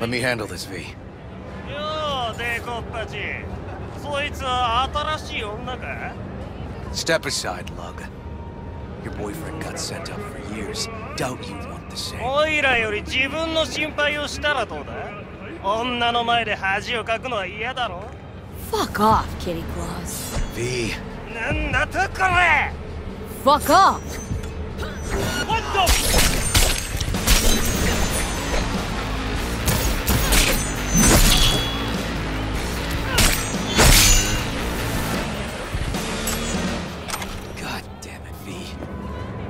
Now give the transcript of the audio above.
Let me handle this, V. Step aside, Lug. Your boyfriend got sent up for years. Doubt you want the same. おいらより自分の心配をしたらどうだ女の前で恥をかくのは嫌だろ Fuck off, Kitty Claws. V. なんだとこれ Fuck off!